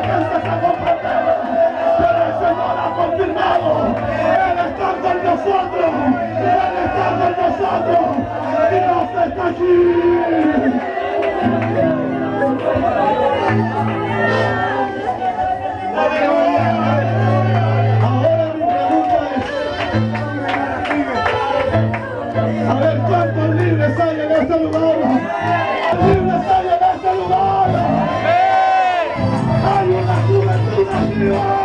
alianza se compromete, pero el ha confirmado, Él está con nosotros, Él está con nosotros, Dios está aquí. 주여.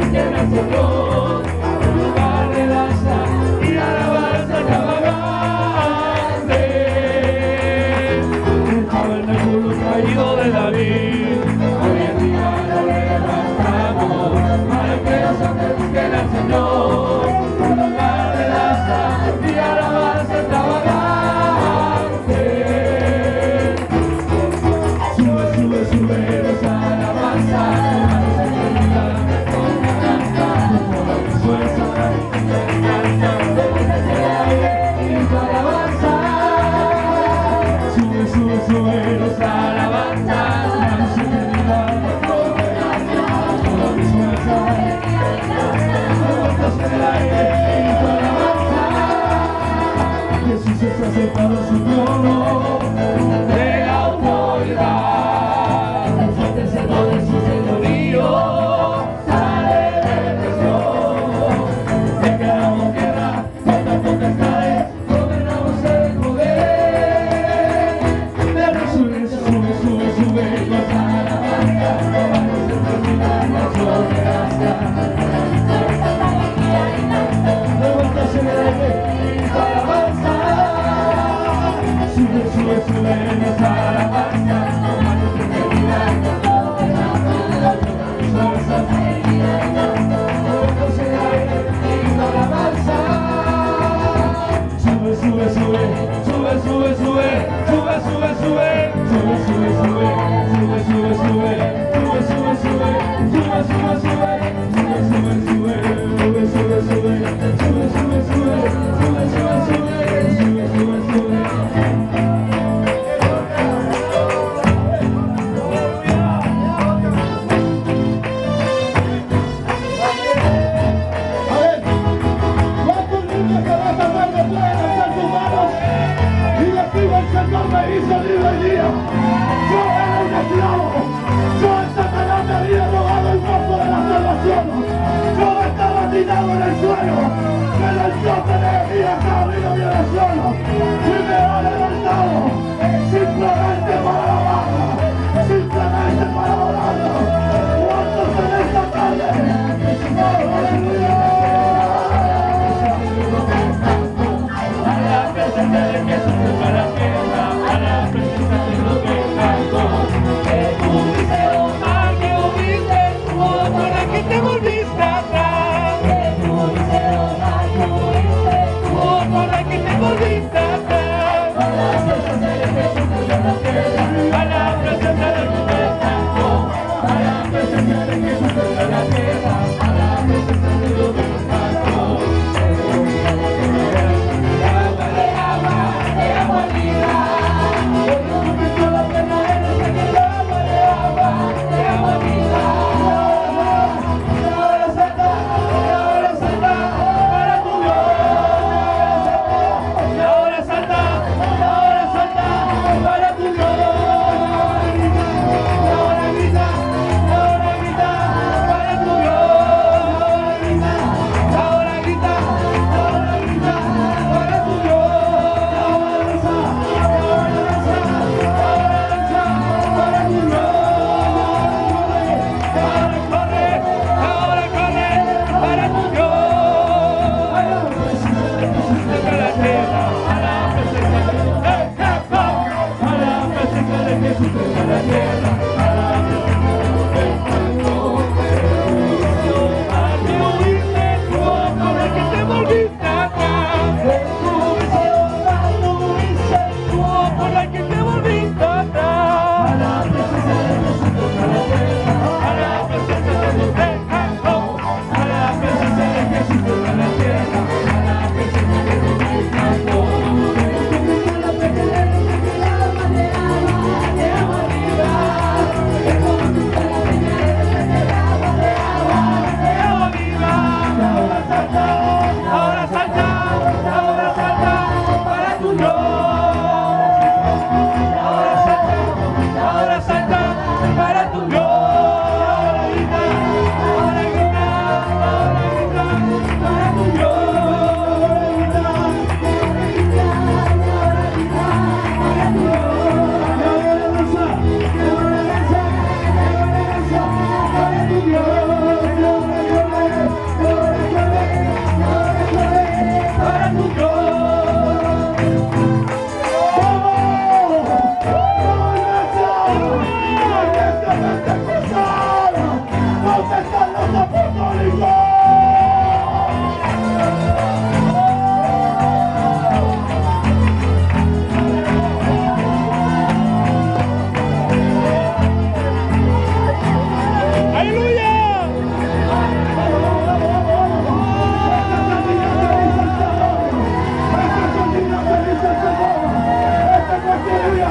usted me sobró.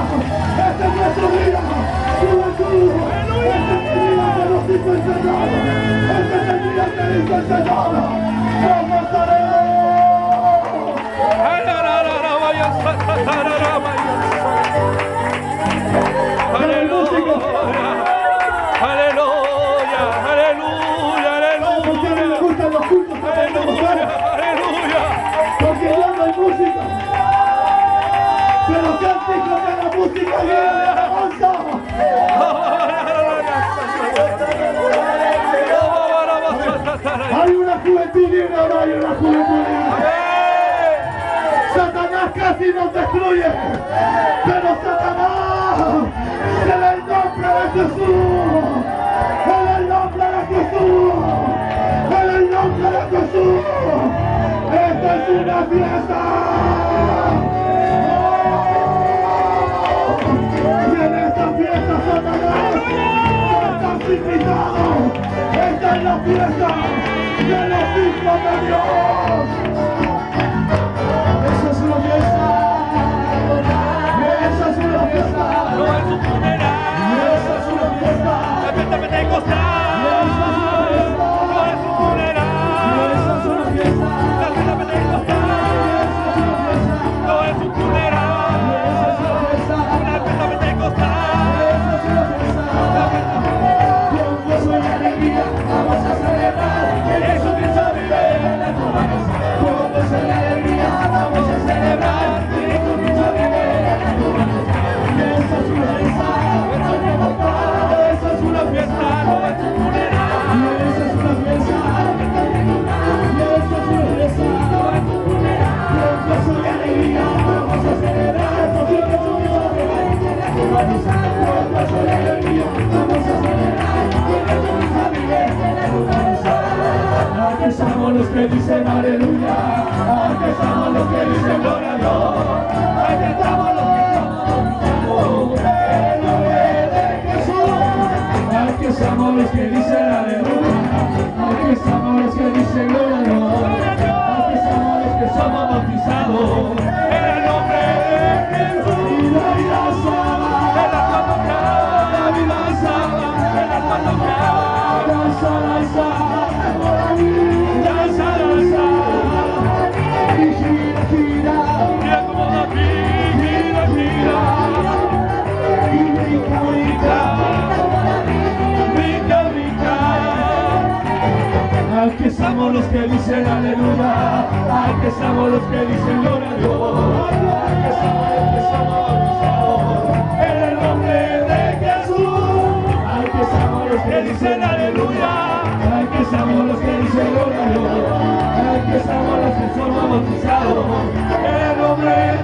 Este es nuestro día, juventud. Este es el día que nos hizo el Señor. Este es el día que hizo el Señor. ¡Nos gozaremos! Aleluya. Hay una juventud hay una juventud. Satanás casi nos destruye, pero Satanás, en el nombre de Jesús, en el nombre de Jesús, en el nombre de Jesús, esta es una fiesta. esta zona no es invitado, esta es la fiesta de los hijos de Dios. estamos los que dicen aleluya, aquí estamos los que dicen gloria a Dios, aquí estamos los que estamos bautizados en el nombre de Jesús, aquí estamos los que dicen aleluya, aquí estamos los que dicen gloria a Dios, aquí estamos los que somos bautizados. En el nombre de